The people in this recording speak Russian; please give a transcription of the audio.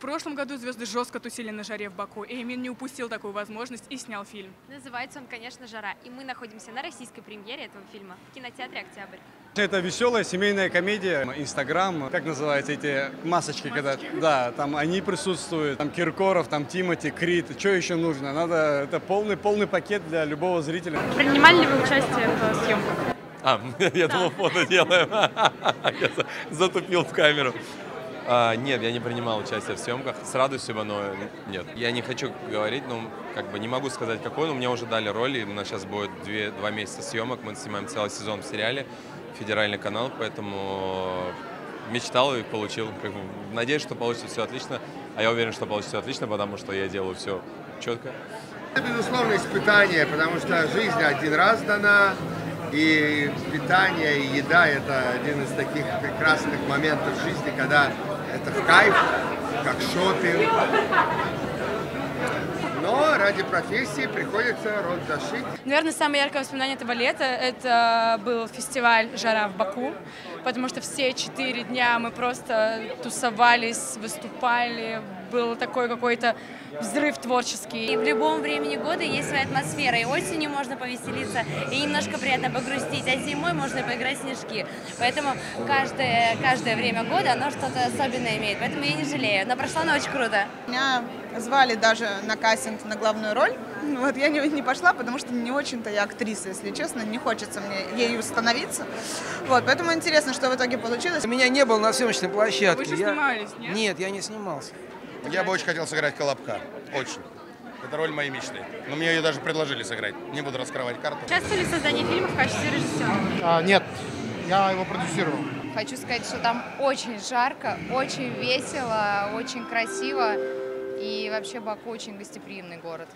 В прошлом году звезды жестко тусили на жаре в Баку, и Эмин не упустил такую возможность и снял фильм. Называется он, конечно, «Жара». И мы находимся на российской премьере этого фильма в кинотеатре «Октябрь». Это веселая семейная комедия. Инстаграм, как называются эти масочки, когда, да, там они присутствуют, там Киркоров, там Тимати, Крит, что еще нужно? Надо, это полный, полный пакет для любого зрителя. Принимали ли вы участие в съемках? А, я думал, фото делаем. Я затупил в камеру. А, нет, я не принимал участие в съемках. С радостью бы, но нет. Я не хочу говорить, но как бы не могу сказать, какой, но мне уже дали роли. У нас сейчас будет две, два месяца съемок. Мы снимаем целый сезон в сериале. Федеральный канал, поэтому мечтал и получил. Как бы, надеюсь, что получится все отлично. А я уверен, что получится отлично, потому что я делаю все четко. Это, безусловно, испытание, потому что жизнь один раз дана, и питание, и еда – это один из таких прекрасных моментов жизни, когда это кайф, как шопинг. Но ради профессии приходится рот зашить. Наверное, самое яркое воспоминание этого лета – это был фестиваль «Жара» в Баку, потому что все четыре дня мы просто тусовались, выступали, был такой какой-то взрыв творческий. И в любом времени года есть своя атмосфера. И осенью можно повеселиться, и немножко приятно погрустить, а зимой можно поиграть в снежки. Поэтому каждое, каждое время года оно что-то особенное имеет. Поэтому я не жалею. Но прошло оно очень круто. Меня звали даже на кастинг на главную роль. Вот я не, не пошла, потому что не очень-то я актриса, если честно. Не хочется мне ею становиться. Вот, поэтому интересно, что в итоге получилось. Меня не было на съемочной площадке. Вы же Я- снимались, нет? Нет, я не снимался. Я бы очень хотел сыграть Колобка. Очень. Это роль моей мечты. Но мне ее даже предложили сыграть. Не буду раскрывать карту. Участвовали в создании фильма в качестве режиссера? А, нет, я его продюсировал. Хочу сказать, что там очень жарко, очень весело, очень красиво. И вообще Баку очень гостеприимный город.